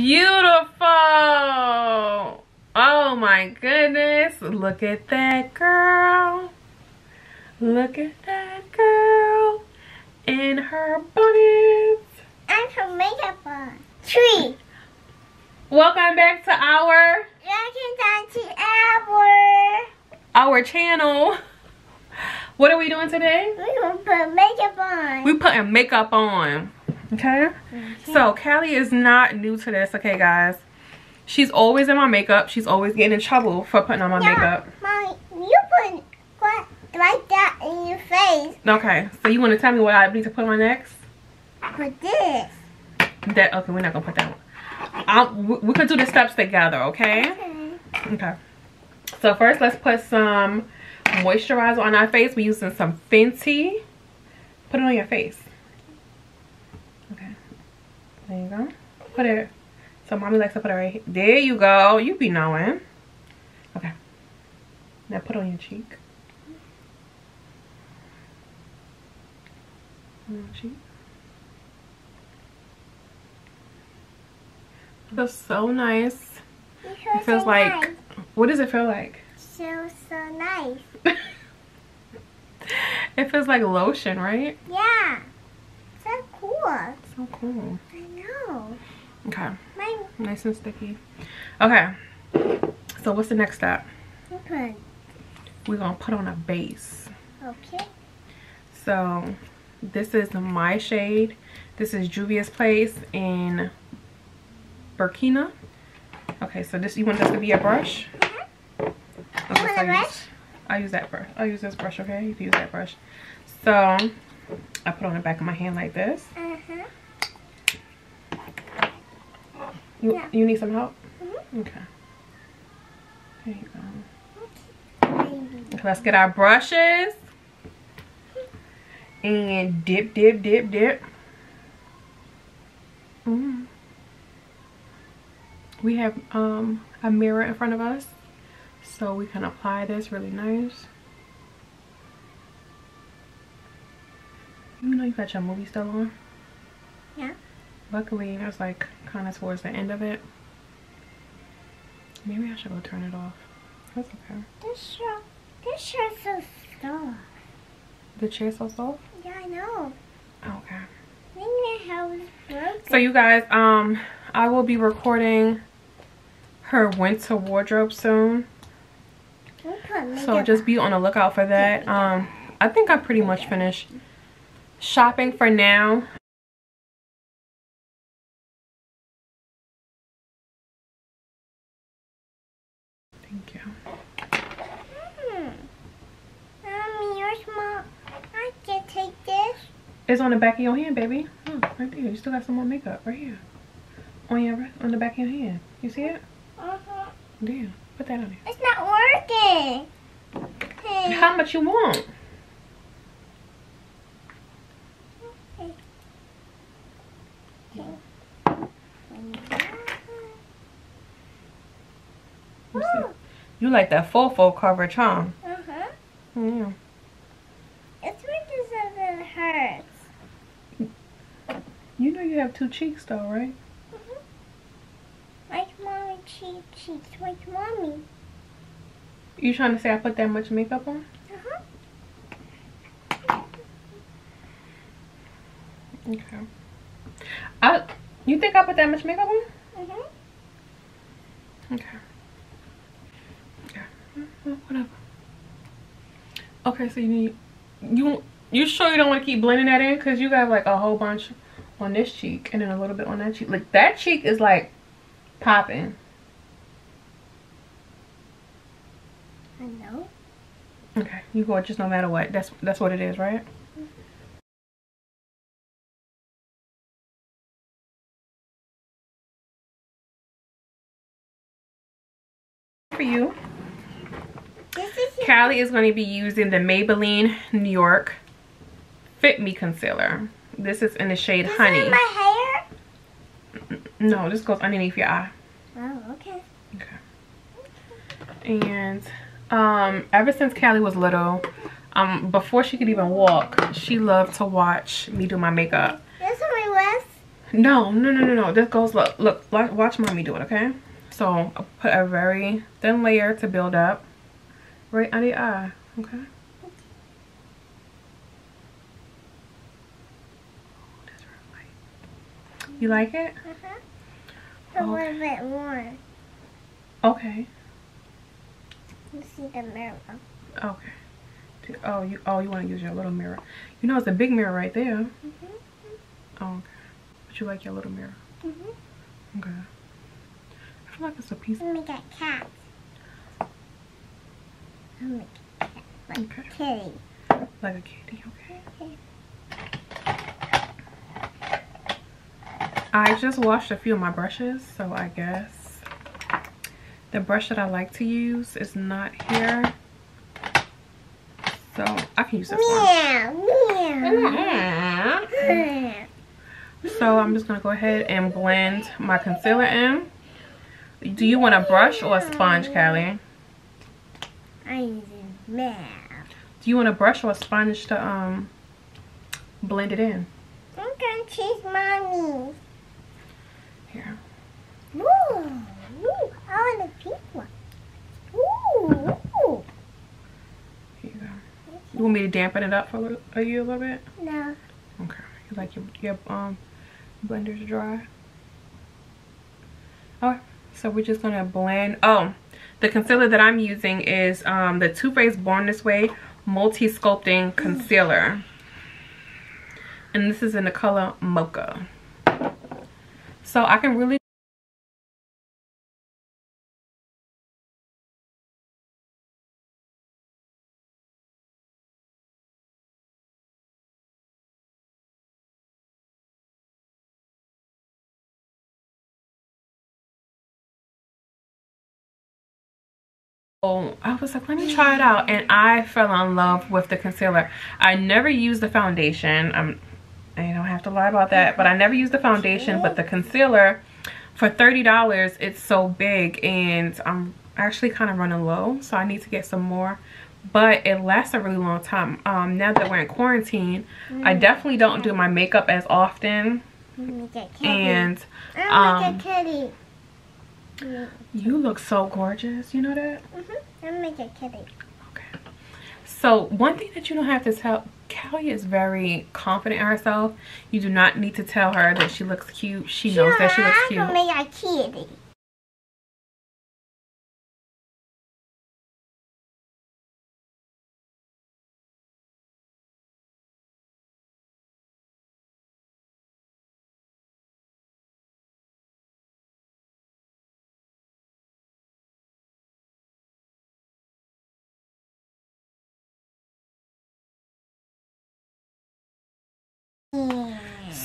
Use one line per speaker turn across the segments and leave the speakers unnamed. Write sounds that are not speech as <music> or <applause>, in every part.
beautiful. Oh my goodness. Look at that girl. Look at that girl in her buttons.
And her makeup on. Three.
Welcome back to our
Dragon Dante Hour.
our channel. What are we doing today?
We put makeup on.
We putting makeup on. Okay? Mm-hmm. So Callie is not new to this, okay guys. She's always in my makeup. She's always getting in trouble for putting on my
yeah,
makeup.
Mommy, you put what, like that in your face.
Okay, so you want to tell me what I need to put on next?
Put this.
That okay, we're not gonna put that one. I'll, we we could do the steps together, okay?
Okay.
Okay. So first, let's put some moisturizer on our face. We're using some Fenty. Put it on your face. There you go. Put it. So mommy likes to put it right here. There you go. You be knowing. Okay. Now put it on your cheek. On your cheek. Feels so nice.
It
It feels
so
like,
nice.
what does it feel like?
Feels so nice. <laughs>
It feels like lotion, right?
Yeah. So cool.
So cool.
I.
Okay,
My
nice and sticky. Okay, so what's the next step?
put.
We're gonna put on a base.
Okay.
So this is my shade. This is Juvia's Place in Burkina. Okay, so this you want this to be a brush? Okay,
want
so
a
I
brush?
use- I use that brush. I'll use this brush, okay? You can use that brush. So I put on the back of my hand like this.
Uh-huh.
You
Yeah.
you need some help?
Mhm.
Okay. There you go. Okay, let's get our brushes. And dip, dip, dip, dip. Mm. We have um, a mirror in front of us. So we can apply this really nice. You know you got your movie still on?
Yeah.
Luckily, it was like kind of towards the end of it. Maybe I should go turn it off. That's okay.
This shirt, this shirt's so soft.
The chair's so soft?
Yeah, I know.
Okay.
Maybe my house broken.
So you guys, um, I will be recording her winter wardrobe soon.
We put makeup
So just be on the lookout for that. Um, I think I pretty much finished shopping for now. Thank you.
Hmm. Mommy, you're small. I can take this.
It's on the back of your hand, baby. Oh, right there. You still got some more makeup right here. On your on the back of your hand. You see it?
Uh-huh.
There. Put that on there.
It's not working. Hey.
How much you want? You like that full full coverage, huh?
Uh-huh.
Yeah.
It's because of it hurts.
You have two cheeks though, right?
Mm-hmm. Like mommy cheek cheeks, like mommy.
You trying to say I put that much makeup on?
Uh-huh.
Okay. I you think I put that much makeup on?
Mm-hmm.
Okay. Okay. Whatever. Okay, so you need you you sure you don't want to keep blending that in because you got like a whole bunch on this cheek and then a little bit on that cheek. Like that cheek is like popping.
I know.
Okay, you gorgeous no matter what. That's that's what it is, right? For you, Callie is going to be using the Maybelline New York Fit Me Concealer. This is in the shade
this
Honey.
is my hair.
No, this goes underneath your eye.
Oh, okay.
Okay. And um, ever since Callie was little, um, before she could even walk, she loved to watch me do my makeup.
This is my list.
No, no, no, no, no. This goes, look, look, watch mommy do it, okay? So I'll put a very thin layer to build up right under your eye, okay? You like it?
Uh-huh. A little bit more.
Okay.
You see the mirror.
Okay. Oh, you oh you want to use your little mirror. You know it's a big mirror right there. Mm -hmm. Oh, okay. But you like your little mirror. Mm -hmm. Okay. I feel like it's a piece.
Let me get cat. Let me get cat. Like okay. kitty.
Like a kitty, okay. okay. I just washed a few of my brushes, so I guess the brush that I like to use is not here. So I can use this one. So I'm just gonna go ahead and blend my concealer in. Do you want a brush or a sponge, Callie?
I use a
Do you want a brush or a sponge to um blend it in?
I'm gonna choose mommy.
Here.
Ooh, ooh, I want a pink one. Ooh, ooh.
Here you go. You want me to dampen it up for a, little, you a little bit?
No.
Okay. You like your, your um blenders dry? Okay. So we're just gonna blend. Oh, the concealer that I'm using is um the Too Faced Born This Way Multi Sculpting Concealer. And this is in the color Mocha. So I can really I was like, let me try it out. And I fell in love with the concealer. I never used the foundation. I'm, have to lie about that. But I never used the foundation. But the concealer, for $30, it's so big. And I'm actually kind of running low. So I need to get some more. But it lasts a really long time. Um, now that we're in quarantine, I definitely don't do my makeup as often. And um, you look so gorgeous. You know that?
Mm -hmm. I'm a kitty.
Okay. So one thing that you don't have to tell, Callie is very confident in herself. You do not need to tell her that she looks cute. She knows that she looks cute.
I'm make a kitty.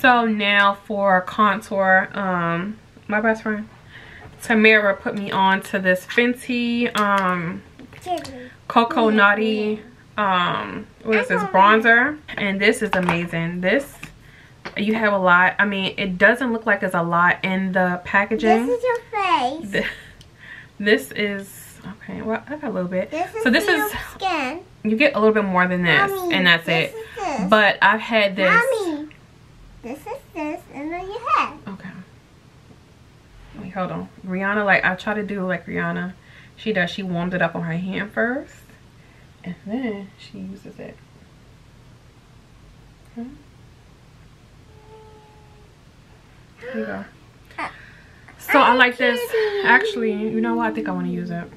So now for contour, um, my best friend Tamara put me on to this Fenty um, Cocoa Naughty, um, what is this, bronzer. And this is amazing. This, you have a lot. I mean, it doesn't look like there's a lot in the packaging.
This is your face.
This is, okay, well, I got a little bit.
This so this is, skin.
you get a little bit more than this. Mommy, and that's it. But I've had this.
Mommy. This is this, and then your head.
Okay. Wait, hold on. Rihanna, like, I try to do like Rihanna. She does. She warms it up on her hand first. And then she uses it. Hmm? There you go. <gasps> So I like this. Actually, you know what? I think I want to use it.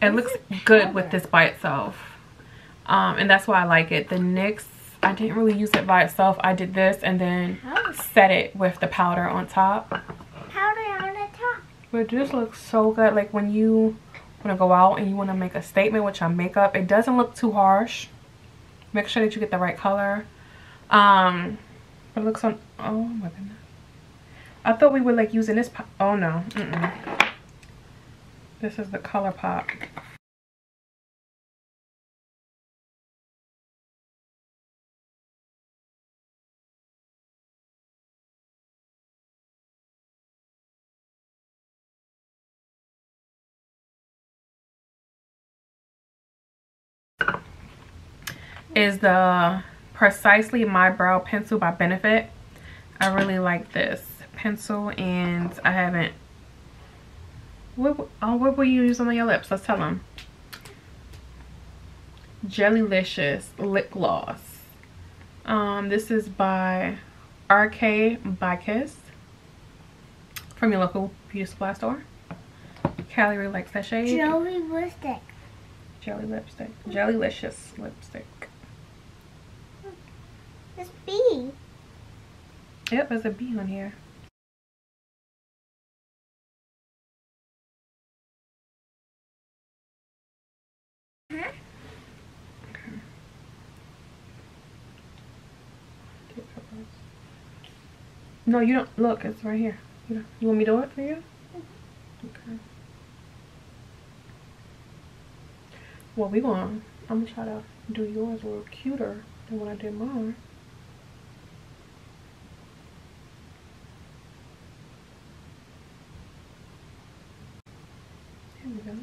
It looks good with this by itself. Um, and that's why I like it. The NYX I didn't really use it by itself. I did this and then set it with the powder on top.
Powder on the top.
But this looks so good. Like when you want to go out and you want to make a statement with your makeup it doesn't look too harsh. Make sure that you get the right color. Um it looks on oh my goodness. I thought we were like using this oh no. Mm -mm. This is the ColourPop. is the Precisely My Brow Pencil by Benefit. I really like this pencil and I haven't what, oh, what were you using on your lips? Let's tell them. Jellylicious Lip Gloss. Um, this is by RK by Kiss from your local beauty supply store. Callie really likes that shade.
Jelly lipstick.
Jelly lipstick. Jellylicious lipstick.
It's B.
Yep, there's a B on here.
Huh?
No, you don't. Look, it's right here. You, want me to do it for you? Okay. Well, we going I'm gonna try to do yours a little cuter than what I did mine. Here we go.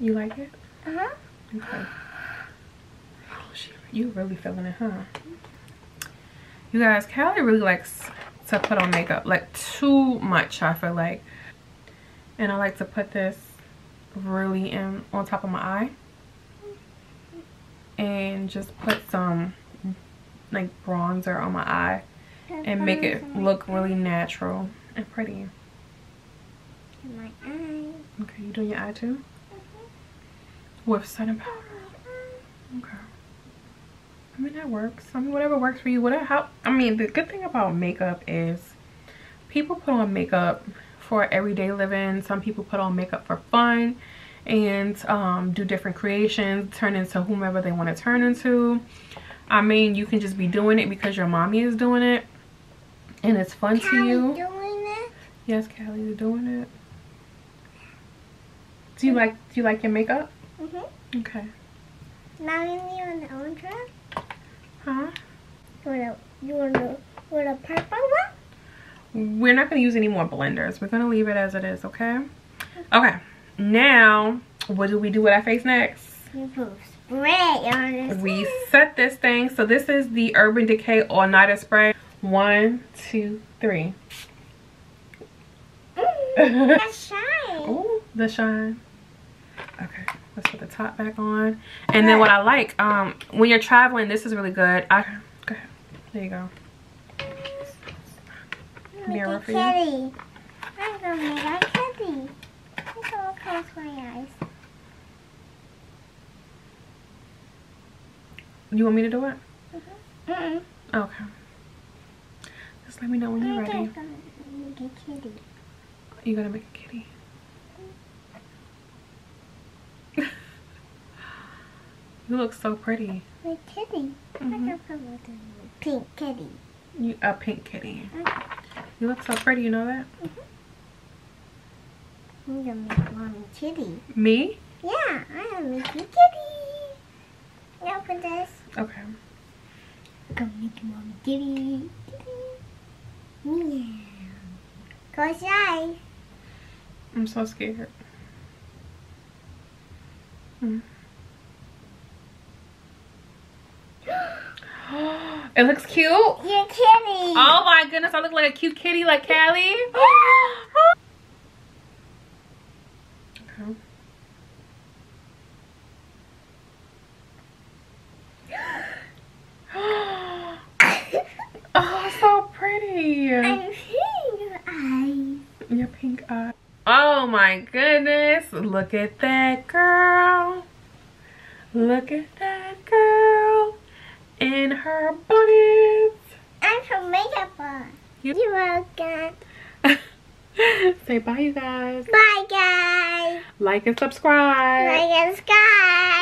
You like it?
Uh-huh.
Okay. Oh, she, you really feeling it, huh? You guys, Callie really likes to put on makeup. Like, too much, I feel like. And I like to put this really in on top of my eye. And just put some, like, bronzer on my eye. And make it look really natural and pretty.
In my eyes.
Okay, you doing your eye too? With setting powder. Okay. I mean that works. I mean whatever works for you. Whatever how I mean the good thing about makeup is people put on makeup for everyday living. Some people put on makeup for fun and um, do different creations, turn into whomever they want to turn into. I mean you can just be doing it because your mommy is doing it and it's fun to you.
doing it?
Yes, Callie, you're doing it. Do you like do you like your makeup?
Mm-hmm.
Okay.
Now you need an orange one?
Huh?
You want a, you want a, want a purple one?
We're not gonna use any more blenders. We're gonna leave it as it is, okay? Okay. Now, what do we do with our face next?
You put spray.
We set this thing. So this is the Urban Decay All Nighter Spray. One, two, three.
Mm, that's <laughs> shine.
Ooh, the shine. Okay, let's put the top back on. And then what I like, um, when you're traveling, this is really good. I go ahead. There you go. mirror for you.
I'm gonna make a kitty. I'm close my eyes.
You want me to do it?
Mm-mm.
Okay. Just let me know when you're ready.
just gonna make a kitty.
You're gonna make a kitty. You look so pretty.
My kitty. I'm mm-hmm. put with pink kitty.
You a pink kitty. Mm-hmm. You look so pretty. You know that? Mm-hmm.
I'm gonna make mommy kitty.
Me?
Yeah, I'm gonna make you kitty. Now this.
Okay.
Gonna make mommy kitty. Kitty. Meow. Close your.
I'm so scared. Mm. <gasps> it looks cute.
You're kitty.
Oh my goodness, I look like a cute kitty like Callie. Uh-huh. <gasps> <gasps> Oh, so pretty.
I'm seeing your eyes.
Your pink eye. Oh my goodness. Look at that girl. Look at that in her bonnet.
I'm from makeup on.
You-
You're welcome. <laughs>
Say bye, you guys.
Bye, guys.
Like and subscribe.
Like and subscribe.